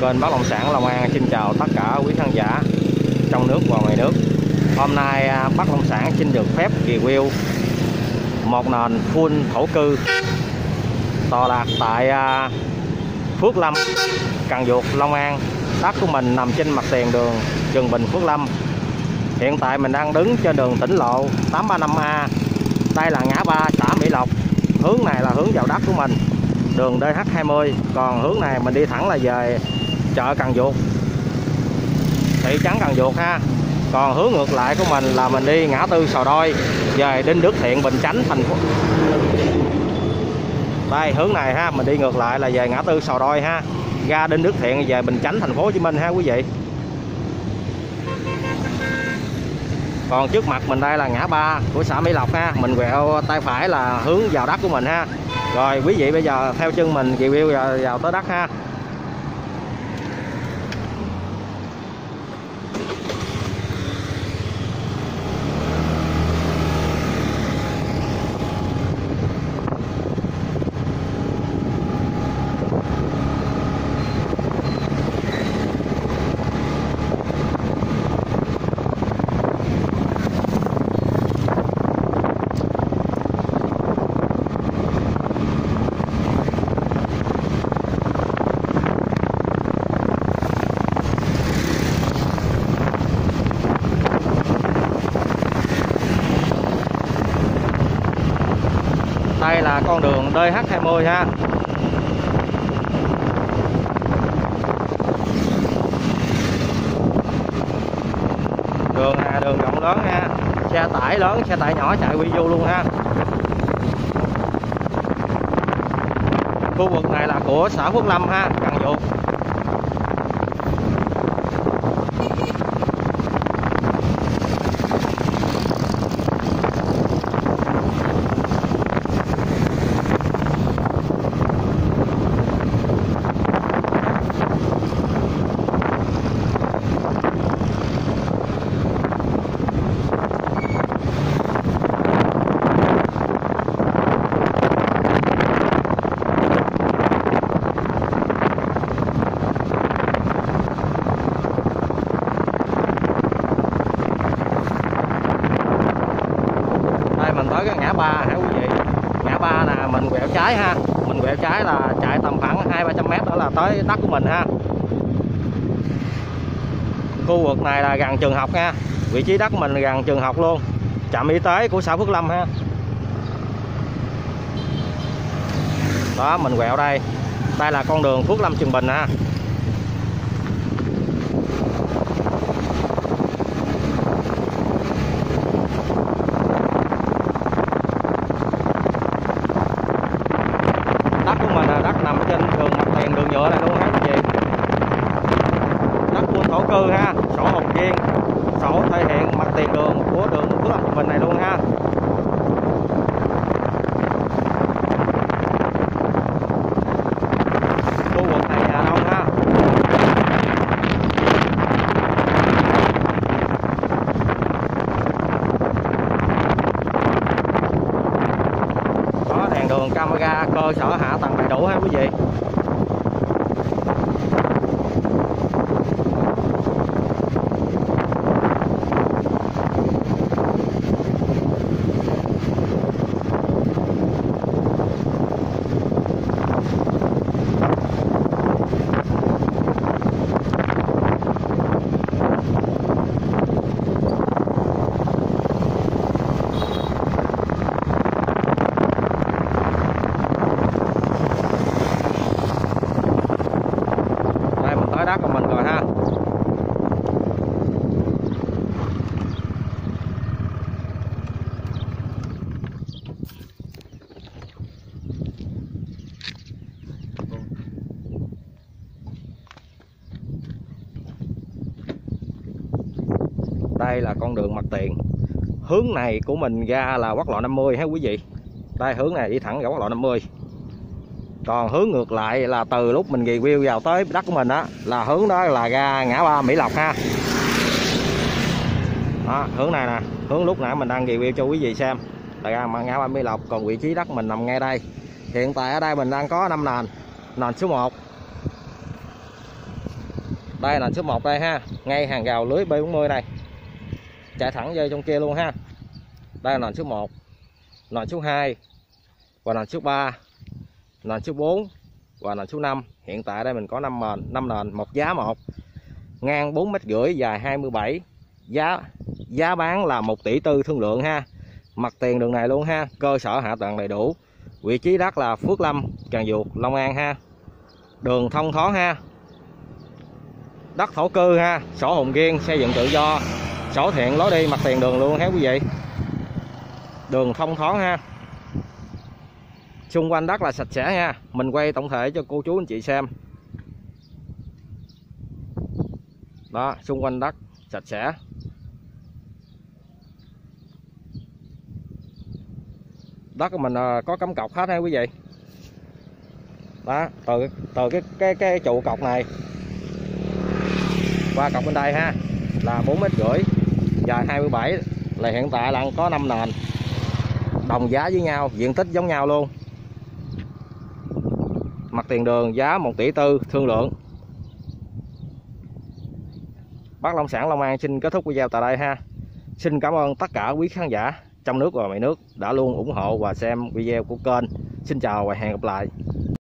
Kênh Bất Động Sản Long An xin chào tất cả quý khán giả trong nước và ngoài nước. Hôm nay à, Bất Động Sản xin được phép review một nền full thổ cư tọa lạc tại à, Phước Lâm, Cần Duộc, Long An. Đất của mình nằm trên mặt tiền đường Trường Bình, Phước Lâm. Hiện tại mình đang đứng trên đường tỉnh lộ 835A Đây là ngã ba xã Mỹ Lộc. Hướng này là hướng vào đất của mình. Đường DH20 Còn hướng này mình đi thẳng là về chợ Cần Duột. Thị trấn Cần Duột ha. Còn hướng ngược lại của mình là mình đi ngã tư Sò Đôi Về Đinh Đức Thiện, Bình Chánh, thành phố. Đây hướng này ha mình đi ngược lại là về ngã tư Sò Đôi ha. Ra Đinh Đức Thiện về Bình Chánh thành phố Hồ Chí Minh ha quý vị. Còn trước mặt mình đây là ngã ba của xã Mỹ Lộc ha. Mình quẹo tay phải là hướng vào đất của mình ha. Rồi quý vị bây giờ theo chân mình review vào, vào tới đất ha. Đây là con đường DH20 ha. Đường là đường rộng lớn ha xe tải lớn, xe tải nhỏ chạy quy du luôn ha. Khu vực này là của xã Phước Lâm ha, Cần Duộc đây mình tới cái ngã ba hả quý vị? Ngã ba nè mình quẹo trái ha. Mình quẹo trái là chạy tầm khoảng hai, ba trăm mét đó là tới đất của mình ha. Khu vực này là gần trường học nha. Vị trí đất mình gần trường học luôn. Trạm y tế của xã Phước Lâm ha. Đó, mình quẹo đây. Đây là con đường Phước Lâm Trường Bình ha đất của mình là đất nằm trên đường mặt này luôn ha quý vị đất của thổ cư ha, sổ hồng viên sổ thể hiện mặt tiền đường của đường quốc Lâm mình này luôn ha. Khu vực này là đông ha. Có đèn đường camera, cơ sở hạ tầng đầy đủ ha quý vị đây mình tới đất của mình rồi ha đây là con đường mặt tiền. Hướng này của mình ra là quốc lộ 50 ha quý vị? Đây hướng này đi thẳng ra quốc lộ 50 còn hướng ngược lại là từ lúc mình review vào tới đất của mình á là hướng đó là ra ngã ba Mỹ Lộc ha. Đó, hướng này nè hướng lúc nãy mình đang review cho quý vị xem. Là ra ngã ba Mỹ Lộc còn vị trí đất mình nằm ngay đây. Hiện tại ở đây mình đang có năm nền nền số 1 đây là số 1 đây ha ngay hàng rào lưới B40 này chạy thẳng về trong kia luôn ha. Đây là nền số 1 nền số 2 và nền số 3 nền số 4 và nền số 5 hiện tại đây mình có 5 nền 5 nền, một giá một. Ngang 4 mét rưỡi, dài 27 giá giá bán là 1 tỷ tư thương lượng ha. Mặt tiền đường này luôn ha, cơ sở hạ tầng đầy đủ. Vị trí đất là Phước Lâm Tràng Duột, Long An ha. Đường thông thoáng ha. Đất thổ cư ha, sổ hồng riêng xây dựng tự do sổ thiện lối đi, mặt tiền đường luôn ha quý vị. Đường thông thoáng ha. Xung quanh đất là sạch sẽ ha mình quay tổng thể cho cô chú anh chị xem. Đó, xung quanh đất sạch sẽ. Đất của mình à, có cắm cọc hết ha quý vị. Đó, từ từ cái cái cái trụ cọc này qua cọc bên đây ha, là bốn mét rưỡi dài 27 là hiện tại là có 5 nền, đồng giá với nhau, diện tích giống nhau luôn. Mặt tiền đường giá 1 tỷ tư, thương lượng. Bác Long Sản, Long An xin kết thúc video tại đây ha. Xin cảm ơn tất cả quý khán giả trong nước và ngoài nước đã luôn ủng hộ và xem video của kênh. Xin chào và hẹn gặp lại.